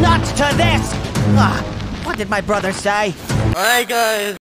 Not to this! Ah, what did my brother say? Alright guys,